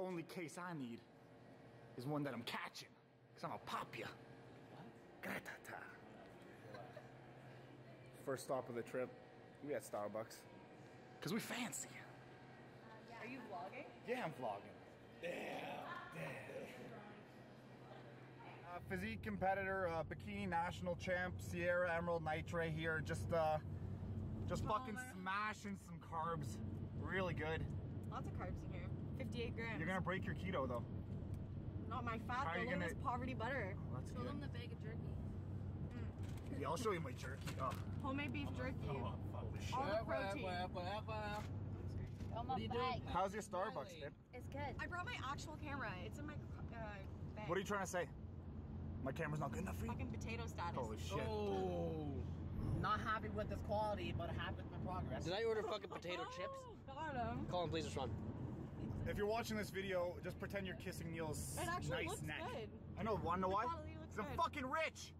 the only case I need is one that I'm catching. Cause I'm a pop ya. First stop of the trip, we at Starbucks. Cause we fancy. yeah Are you vlogging? Yeah, I'm vlogging. Damn, damn. Uh, physique competitor, uh, bikini national champ, Sierra Emerald Nitre here. Just, uh, just fucking smashing some carbs. Really good. Lots of carbs in here. 58 grams. You're gonna break your keto though. Not my fat, How are though. you gonna- this poverty butter. Oh, that's Show them the bag of jerky. Yeah, I'll show you my jerky. Oh, Homemade beef jerky. holy shit. All the protein. Oh my bag. How's your Starbucks, babe? It's good. I brought my actual camera. It's in my uh, bag. What are you trying to say? My camera's not good enough for you? Fucking potato status. Holy shit. Oh, not happy with this quality, but happy with my progress. Did I order fucking potato chips? Oh, got him. Colin, please respond. If you're watching this video, just pretend you're kissing Neil's It actually nice looks neck. good. I know, wanna know why? quality looks 'Cause I'm fucking rich.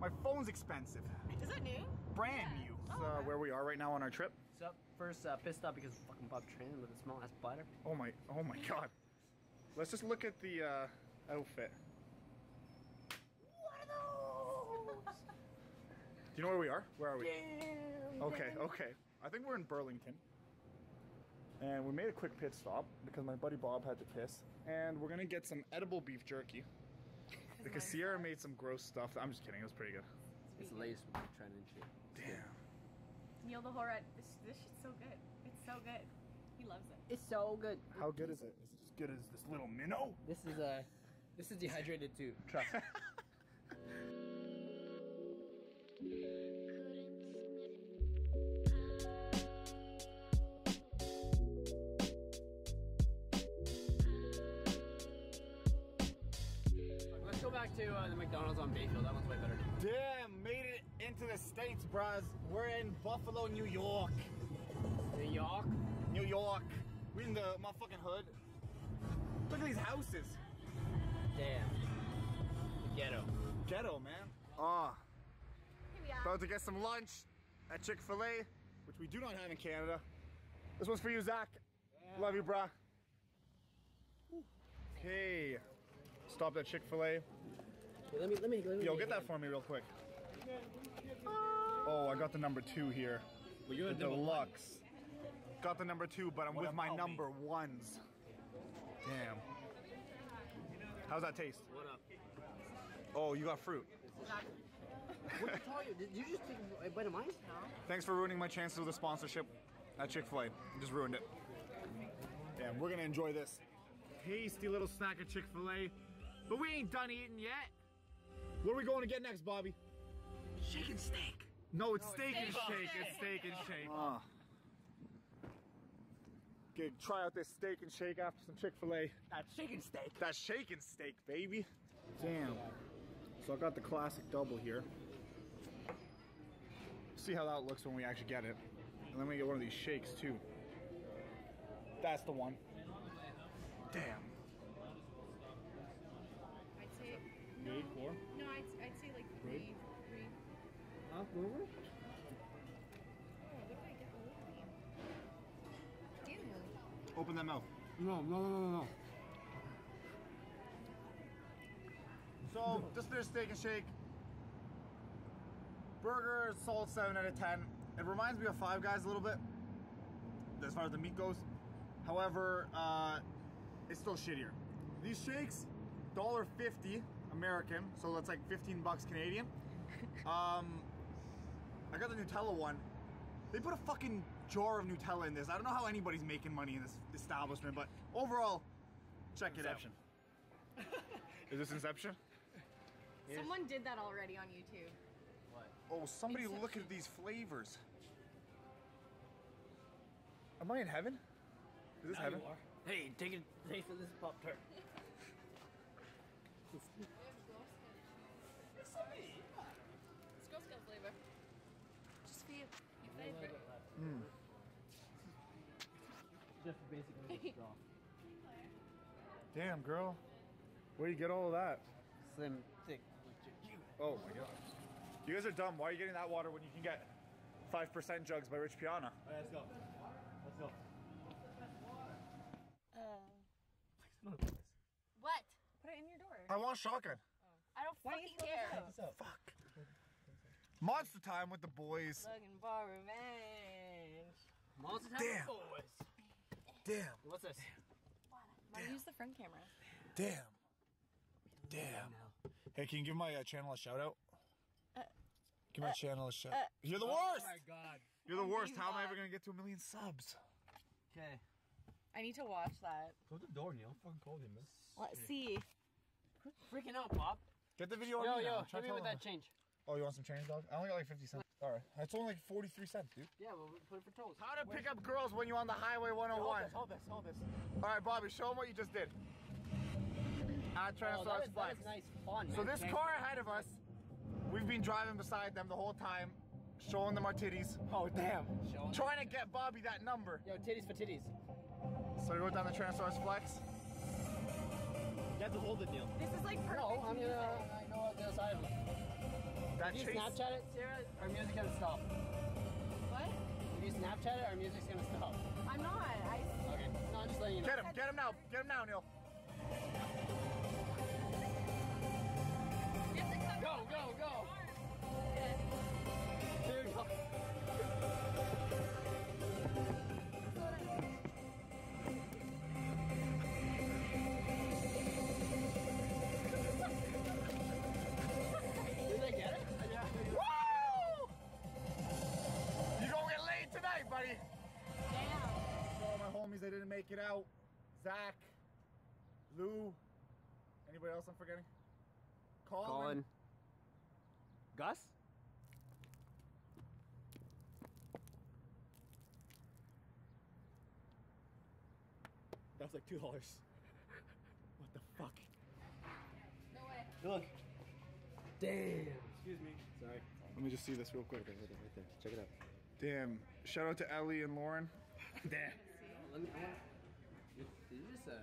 My phone's expensive. Is it new? Brand new. Oh, uh, okay. where we are right now on our trip. So first uh, pissed off because fucking Bob Tran with a small ass bladder. Oh my, oh my god. Let's just look at the uh, outfit. What are those? Do you know where we are? Where are we? Okay, okay. I think we're in Burlington. And we made a quick pit stop because my buddy Bob had to piss. And we're gonna get some edible beef jerky. Because Sierra made some gross stuff. I'm just kidding, it was pretty good. It's laced with Tran and shit. Damn. Neil the Horat. This, this shit's so good. It's so good. He loves it. It's so good. How good is it? Is it as good as this little minnow? This is uh, this is dehydrated too. Trust. me. to uh, the McDonald's on Bayfield. That one's way better. Damn, made it into the States, bros. We're in Buffalo, New York. New York. New York. We in the motherfucking hood. Look at these houses. Damn. The ghetto. Ghetto, man. Ah, Here we are. about to get some lunch at Chick-fil-A, which we do not have in Canada. This one's for you, Zach. Love you, brah. Hey, stopped at Chick-fil-A. Hey, let me let me let me. Yo, get that for me real quick. Oh, I got the number two here. Well, you're The deluxe. Got the number two, but I'm with my about me? number ones. Damn. How's that taste? What up? Oh, you got fruit. What did I you? Did you just take a bite of mine? Thanks for ruining my chances with a sponsorship at Chick-fil-A. Just ruined it. Damn, we're gonna enjoy this. Tasty little snack at Chick-fil-A. But we ain't done eating yet. What are we going to get next, Bobby? Shake and steak. No, it's steak and shake. It's steak and shake. Ah. Okay, try out this steak and shake after some Chick-fil-A. That shake and steak. That shake and steak, baby. Damn. So I got the classic double here. See how that looks when we actually get it. And then we get one of these shakes too. That's the one. Damn. Over? What did I get the Damn. Open that mouth. No, no, no, no, no. So, just their steak and shake. Burger, salt 7 out of 10. It reminds me of Five Guys a little bit, as far as the meat goes. However, uh, it's still shittier. These shakes, $1.50 American, so that's like 15 bucks Canadian. Um, I got the Nutella one. They put a fucking jar of Nutella in this. I don't know how anybody's making money in this establishment, but overall, check it Inception. out. Is this Inception? Someone did that already on YouTube. What? Oh, somebody Inception. look at these flavors. Am I in heaven? Is this Now heaven? you are. Hey, take a taste of this Pop Tart. It's Girl Scout flavor. Just for you. Your favorite. Just basically a straw. Damn, girl. Where do you get all of that? Slim, thick. Oh my god. You guys are dumb. Why are you getting that water when you can get 5% jugs by Rich Piana? let's go. Let's go. Uh, what? Put it in your door. I want shotgun. I don't Why fucking care. Fuck. Monster time with the boys. Looking for revenge. Monster Time Damn. boys. Damn. What's this? Why use the front camera? Damn. Damn. Hey, can you give my uh, channel a shout out? Uh, give my uh, channel a shout. Uh, You're the oh worst. Oh my god. You're the worst. being How am I ever gonna get to a million subs? Okay. I need to watch that. Close the door, Neil. Fucking cold him, man. Let's see. Freaking out, Pop. Get the video on Yo, me now. yo, I'm hit me with tell that them. change. Oh, you want some change, dog? I only got like 50 cents. All right. That's only like 43 cents, dude. Yeah, well, we put it for toast. How to pick up girls when you're on the highway 101. Hold this, oh hold this. hold this. All right, Bobby, show them what you just did. At Oh, that Tyrannosaurus is, that Flex. is nice fun, So man. this Thank car ahead of us, we've been driving beside them the whole time, showing them our titties. Oh, damn. Show trying to get Bobby that number. Yo, titties for titties. So we go down the Tyrannosaurus Flex. You have to hold it, Neil. This is like perfect. No, I'm music. gonna I go out the other side of it. That If you chase. Snapchat it, Sarah, our music's gonna stop. What? If you Snapchat it, our music's gonna stop. I'm not. I. Okay. No, I'm just letting you know. Get him, get him now, get him now, Neil. Go, go, go. Make it out. Zach, Lou, anybody else I'm forgetting? Colin. Gus? That's like two dollars. What the fuck? No way. Look. Damn. Excuse me. Sorry. Let me just see this real quick. Right there, right there. Check it out. Damn. Shout out to Ellie and Lauren. Damn. Let me. I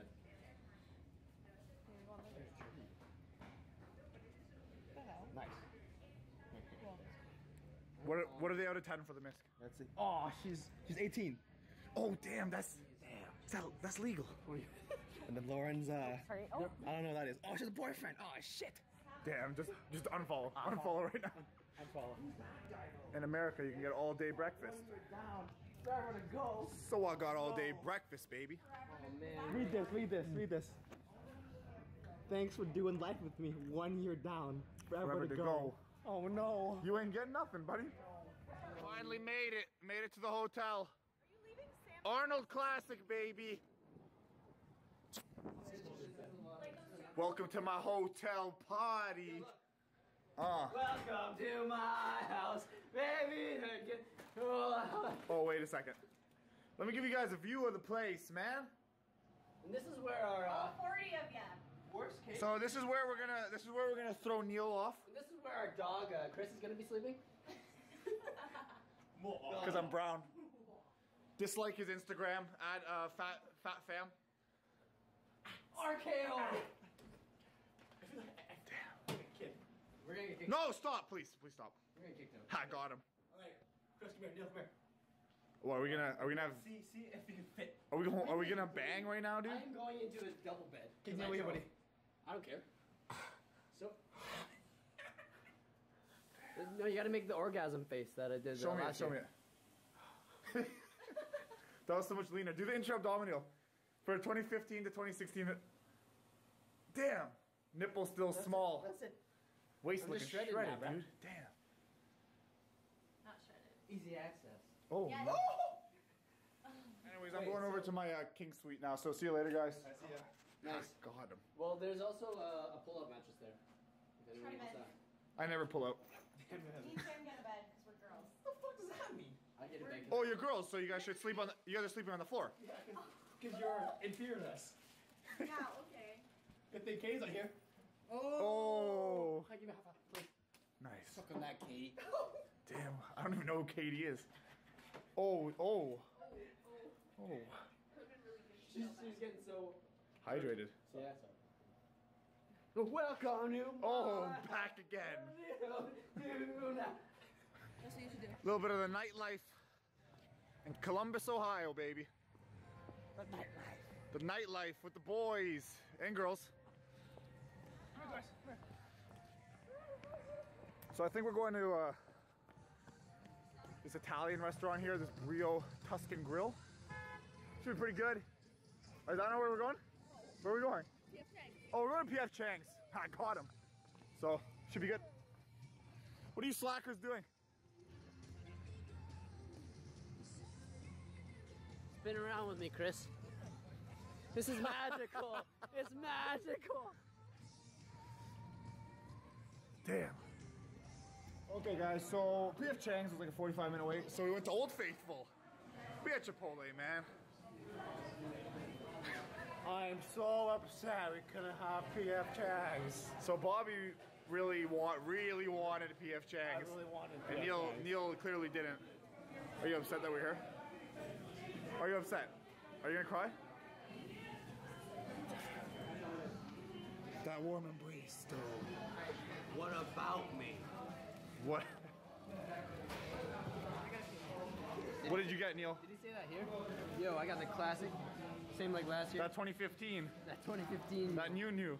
want. Did you just? Nice. What are, what are they out of 10 for the misc? That's it. Oh, she's she's 18. Oh, damn. That's damn. That's legal. And then Lauren's uh Sorry. Oh. I don't know what that is. Oh, she's a boyfriend. Oh shit. Damn. Just just unfollow. Unfollow right now. Unfollow. In America, you can get all day breakfast. Where to go? So I got all day breakfast, baby. Oh man. Read this, read this, read this. Thanks for doing life with me. One year down. Forever, Forever to, to go. go. Oh no. You ain't getting nothing, buddy. Finally made it. Made it to the hotel. Arnold Classic, baby. Welcome to my hotel party. Uh. Welcome to my house, baby. Oh. Oh, wait a second. Let me give you guys a view of the place, man. And this is where our uh, 40 of ya. worst case. So this is where we're gonna this is where we're gonna throw Neil off this is where our dog uh, Chris is gonna be sleeping. because I'm brown. Dislike his Instagram at uh, fat fat fam. RKO. We're gonna get kicked. No, stop, please, please stop. We're gonna get kicked out. I got him. Alright, Chris, come here, Neil, come here. What are we gonna are we gonna have See, see if you can fit. are we going are we gonna bang right now, dude? I am going into his double bed. 'cause Neil, I buddy. I don't care. So. No, you gotta make the orgasm face that I did. Show me it, last show me year. it. that was so much leaner. Do the intra abdominal for 2015 to 2016. Damn, nipple still small. That's it. Waist I'm looking just shredded shredded, now, bro. dude. Damn. Not shredded. Easy access. Oh. Yes. no. Anyways, I'm Wait, going over to my uh, king suite now. So see you later, guys. I see ya. Nice. God, Well, there's also uh, a pull-up mattress there. If anyone Try wants bed. I never pull out. Me and Sam get a bed because we're girls. What the fuck does that mean? I get a bed. Oh, you're girls, so you guys should sleep on. The, you guys are sleeping on the floor. Because you're inferior to us. Yeah, okay. Good thing Katie's not here. Oh, I'll give you a high five, please. nice. Suck on that, Katie. Damn, I don't even know who Katie is. Oh, oh, oh. She's, she's getting so. Hydrated. So, Yeah. Welcome to Oh, my back again. That's what you should do. A little bit of the nightlife in Columbus, Ohio, baby. The nightlife. the nightlife with the boys and girls. So I think we're going to uh, this Italian restaurant here, this Brio Tuscan Grill. Should be pretty good. Is that know where we're going? Where are we going? Oh, we're going to PF Chang's. I caught him. So, should be good. What are you slackers doing? Spin around with me, Chris. This is magical. it's magical. Damn. Okay, guys, so PF Chang's was like a 45 minute wait. So we went to Old Faithful. We had Chipotle, man. I'm so upset we couldn't have PF Chang's. So Bobby really want, really wanted a PF I Chang's. really wanted and Neil, Chang's. Neil clearly didn't. Are you upset that we're here? Are you upset? Are you gonna cry? That warm embrace, though. What about me? What? what did you get, Neil? Did he say that here? Yo, I got the classic. Same like last year. That 2015. That 2015. That new new.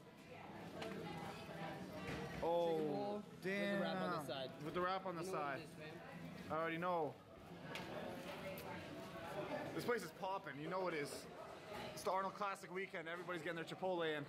Oh, damn. With the wrap on the side. With the wrap on the You know what side. it is, fam? I already know. This place is popping. You know it is. The Arnold Classic weekend. Everybody's getting their Chipotle in.